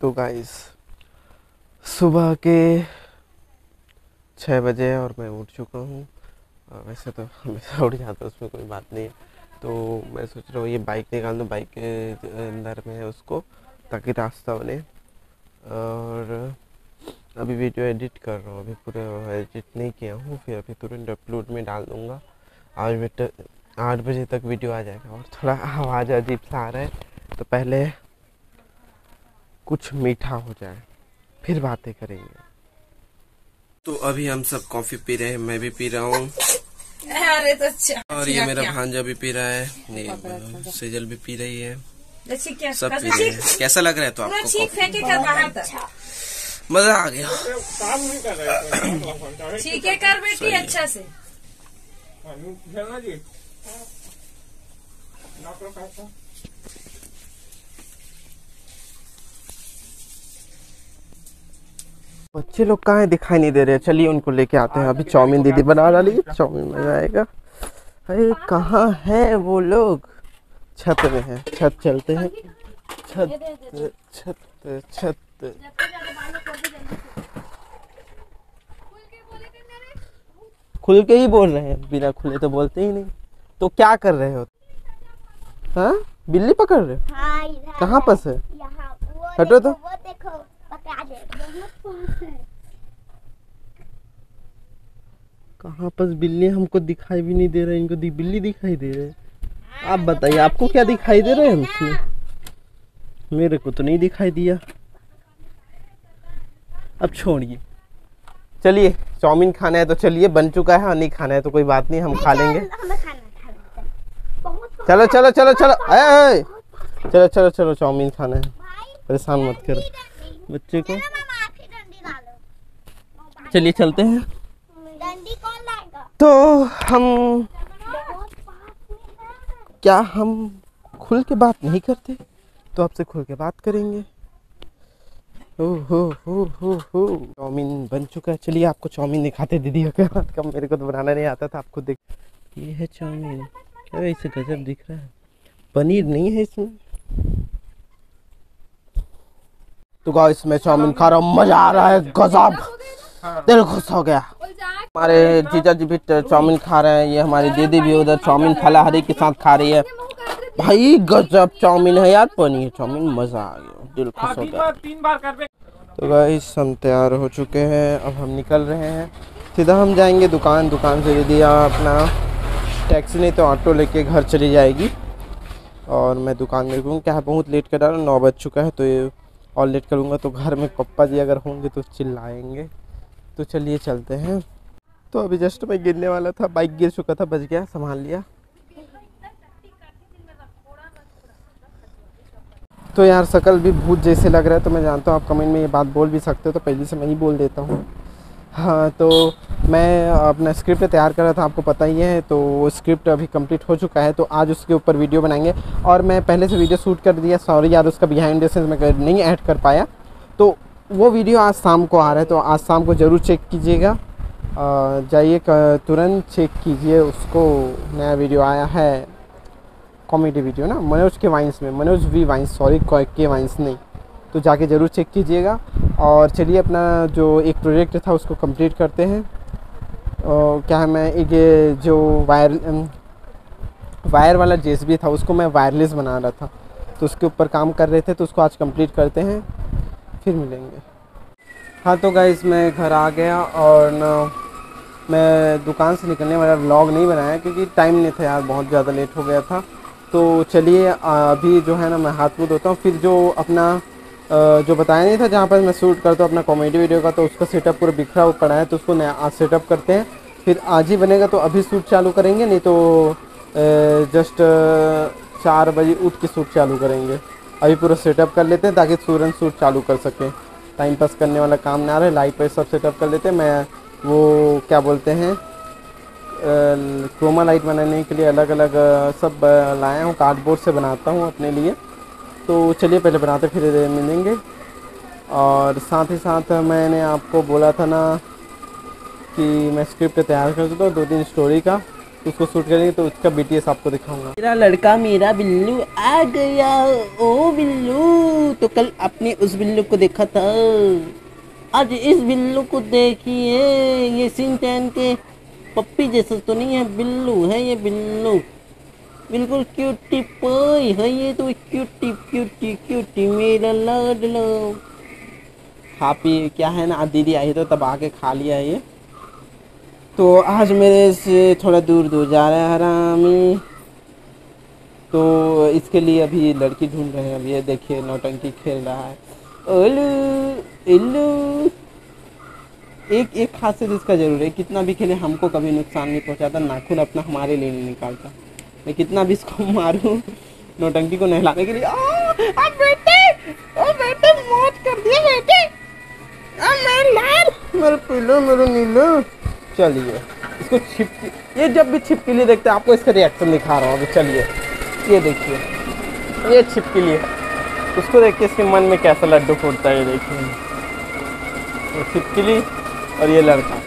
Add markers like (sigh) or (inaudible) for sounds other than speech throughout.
तो गाइस सुबह के छः बजे और मैं उठ चुका हूँ। वैसे तो हमेशा उठ जाता हूँ, उसमें कोई बात नहीं है। तो मैं सोच रहा हूँ ये बाइक निकाल दूँ बाइक के अंदर में उसको, ताकि रास्ता बने। और अभी वीडियो एडिट कर रहा हूँ, अभी पूरा एडिट नहीं किया हूँ, फिर अभी तुरंत अपलोड में डाल दूँगा। आज आठ बजे तक वीडियो आ जाएगा और थोड़ा आवाज़ अजीब सा आ रहा है। तो पहले कुछ मीठा हो जाए फिर बातें करेंगे। तो अभी हम सब कॉफ़ी पी रहे हैं मैं भी पी रहा हूँ। तो अच्छा। और ये मेरा भांजा भी पी रहा है। ये सेजल भी पी रही है। सब पी रहे हैं। कैसा लग रहा है तो आपको कर बाहर तक। मज़ा आ गया। छीके कर बेटी अच्छा से। बच्चे लोग कहाँ है? दिखाई नहीं दे रहे। चलिए उनको लेके आते हैं। अभी चाउमीन दीदी बना डाली चाउमीन मज़ा आएगा अरे कहाँ है वो लोग? छत में है। छत चलते हैं। छत छत छत खुल के ही बोल रहे हैं। बिना खुले तो बोलते ही नहीं। तो क्या कर रहे हो? हाँ? बिल्ली पकड़ रहे हो? हाँ कहाँ पर से हटो तो। वो देखो पकड़ा दे बहुत पास है कहाँ पर बिल्ली हमको दिखाई भी नहीं दे रहा इनको दि, बिल्ली दिखाई दे रहे। आप बताइए आपको क्या दिखाई दे रहे हैं उसमें? मेरे को तो नहीं दिखाई दिया। अब छोड़िए। चलिए चाउमीन खाना है तो चलिए बन चुका है और नहीं खाना है तो कोई बात नहीं हम खा लेंगे। चल, हैं। चलो चलो चलो चलो चलो चलो चलो चाउमीन खाना है। परेशान मत करो। बच्चे को। ही चलिए चलते हैं। तो हम है क्या हम खुल के बात नहीं करते? तो आपसे खुल के बात करेंगे। ओ हो हो हो हो। चाउमीन बन चुका है। चलिए आपको चाउमीन दिखाते दीदी का कम मेरे को तो बनाना नहीं आता था। आपको देख ये है चाउमीन। क्या ऐसे गजब दिख रहा है? पनीर नहीं है इसमें। तो गाइस, इसमें चाउमीन खा रहा हूँ। मज़ा आ रहा है। गजब। दिल खुश हो गया। हमारे जीजा जी भी चाउमीन खा रहे हैं। ये हमारी दीदी भी उधर चाउमीन फलाहारी के साथ खा रही है। भाई, गजब चाउमीन है यार। पनीर चाउमीन, मज़ा आ गया। दिल खुश हो गया। तो गाइस, हम तैयार हो चुके हैं। अब हम निकल रहे हैं। सीधा हम जाएँगे दुकान। दुकान से दीदी अपना टैक्सी नहीं तो ऑटो लेके घर चली जाएगी। और मैं दुकान में रुकूँ क्या बहुत लेट कर रहा हूँ? नौ बज चुका है तो ये और लेट करूँगा तो घर में पप्पा जी अगर होंगे तो चिल्लाएँगे। तो चलिए चलते हैं। तो अभी जस्ट मैं गिरने वाला था, बाइक गिर चुका था, बच गया, संभाल लिया। तो यार, शकल भी भूत जैसे लग रहा है तो मैं जानता हूँ, आप कमेंट में ये बात बोल भी सकते हो तो पहले से मैं ही बोल देता हूँ। हाँ तो मैं अपना स्क्रिप्ट तैयार कर रहा था, आपको पता ही है तो वो स्क्रिप्ट अभी कंप्लीट हो चुका है तो आज उसके ऊपर वीडियो बनाएँगे। और मैं पहले से वीडियो शूट कर दिया सॉरी यार, उसका बिहाइंड द सीन्स मैं नहीं ऐड कर पाया। तो वो वीडियो आज शाम को आ रहा है तो आज शाम को ज़रूर चेक कीजिएगा। जाइए तुरंत चेक कीजिए उसको, नया वीडियो आया है। कॉमेडी वीडियो ना, मनोज के वाइंस में, मनोज वी वाइंस सॉरी के वाइंस नहीं। तो जाके ज़रूर चेक कीजिएगा। और चलिए अपना जो एक प्रोजेक्ट था उसको कंप्लीट करते हैं। और क्या है, मैं एक जो वायर वायर वाला जेस था, उसको मैं वायरलेस बना रहा था। तो उसके ऊपर काम कर रहे थे तो उसको आज कंप्लीट करते हैं। फिर मिलेंगे। हाँ तो गाइस मैं घर आ गया और न मैं दुकान से निकलने वाला व्लॉग नहीं बनाया, क्योंकि टाइम नहीं था यार, बहुत ज़्यादा लेट हो गया था। तो चलिए, अभी जो है ना, मैं हाथ मुँह धोता हूँ। फिर जो अपना जो बताया नहीं था, जहाँ पर मैं शूट करता हूँ अपना कॉमेडी वीडियो का तो उसका सेटअप पूरा बिखरा हुआ पड़ा है तो उसको नया सेटअप करते हैं। फिर आज ही बनेगा तो अभी शूट चालू करेंगे, नहीं तो जस्ट चार बजे उठ के शूट चालू करेंगे। अभी पूरा सेटअप कर लेते हैं, ताकि तुरंत शूट चालू कर सकें। टाइम पास करने वाला काम ना रहे लाइट वाइट सब सेटअप कर लेते हैं। मैं, वो, क्या बोलते हैं क्रोमा लाइट बनाने के लिए अलग अलग सब लाया हूँ कार्डबोर्ड से बनाता हूँ अपने लिए। तो चलिए पहले बनाते, फिर मिलेंगे। और साथ ही साथ मैंने आपको बोला था ना कि मैं स्क्रिप्ट तैयार कर हूँ, दो तीन स्टोरी का, उसको शूट करेंगे तो उसका बीटीएस आपको दिखाऊँगा। मेरा लड़का, मेरा बिल्लू आ गया। ओ बिल्लू तो कल आपने उस बिल्लू को देखा था। आज इस बिल्लू को देखिए, ये सिंह के पप्पी जैसा तो नहीं है, बिल्लू है ये बिल्लू। बिल्कुल क्यूटी पाई है ये तो क्यूटी क्यूटी क्यूटी मेरा लाडलो। खा पी क्या है ना, दीदी आई तो तब आके खा लिया ये। तो आज मेरे से थोड़ा दूर दूर जा रहा है हरामी। तो इसके लिए अभी लड़की ढूंढ रहे हैं, अभी ये देखिए नौटंकी खेल रहा है। ओलू इल्लू। एक एक खासियत इसका ज़रूर है, कितना भी खेले हमको कभी नुकसान नहीं पहुंचाता, नाखून अपना हमारे लिए निकालता। मैं कितना भी इसको (laughs) मारूं नोटंकी को नहलाने के लिए। आ, आ बेटे! ओ बेटे मौत कर दिया बेटे! आ मेरे लाल मेरे पीलो मेरे नीलो। चलिए इसको छिपकी ये जब भी छिपकली देखते हैं आपको इसका रिएक्शन दिखा रहा हूँ चलिए। ये देखिए ये छिपकली है उसको देख के इसके मन में कैसा लड्डू फूटता है ये देखिए। छिपकली और ये लड़का।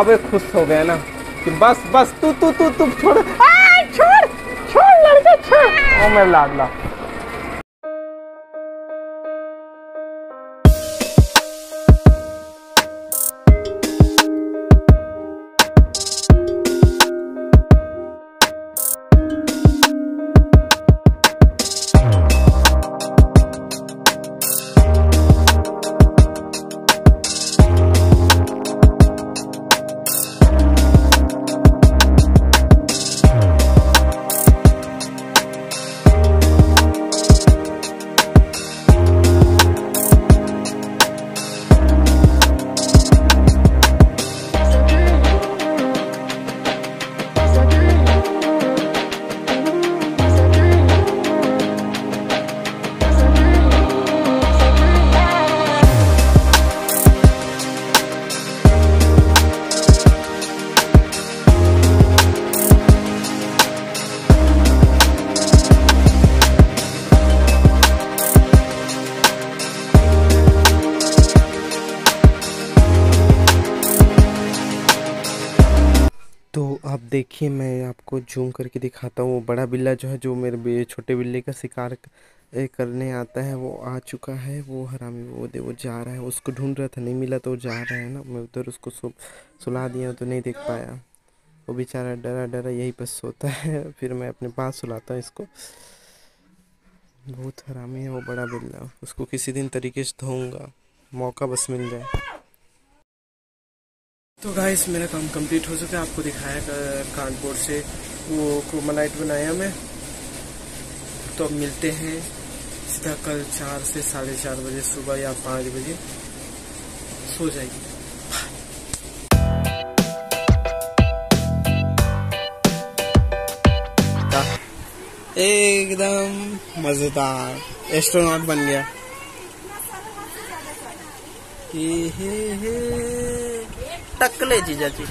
अब ये खुश हो गया ना कि बस बस तू तू तू तू छोड़। छोड़ ओ मेरा तो आप देखिए मैं आपको जूम करके दिखाता हूँ। वो बड़ा बिल्ला जो है जो मेरे छोटे बिल्ले का शिकार करने आता है वो आ चुका है। वो हरामी वो दे वो जा रहा है। उसको ढूंढ रहा था नहीं मिला तो वो जा रहा है ना। मैं उधर उसको सु, सुला दिया तो नहीं देख पाया। वो बेचारा डरा डरा यही बस सोता है। फिर मैं अपने पास सुलाता हूँ इसको। बहुत हरामी है वो बड़ा बिल्ला। उसको किसी दिन तरीके से धोऊँगा। मौका बस मिल जाए। तो गाइस मेरा काम कंप्लीट हो चुका है। आपको दिखाया कार्डबोर्ड से वो क्रोमालाइट बनाया मैं। तो अब मिलते हैं सीधा कल चार से साढ़े चार बजे सुबह या पाँच बजे। सो जाएगी एकदम मज़ेदार। एस्ट्रोनॉट बन गया। हे हे हे। टकले जीजा जी